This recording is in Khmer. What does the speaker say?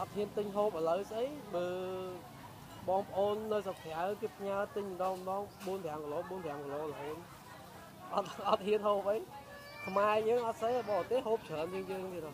អត់ហ៊ានទិញហូបឥឡូវស្អីបើបងប្អូននៅស្រុកក្រៅគេផ្ញើទិញម្ដងម្ដង4 5គីឡូ4 5គីឡូរហូតអត់អត់ហ៊ានហូបអីខ្មែរយើងអត់ស្អីបរទេសហូបច្រើនជាងយើងទៀតហ៎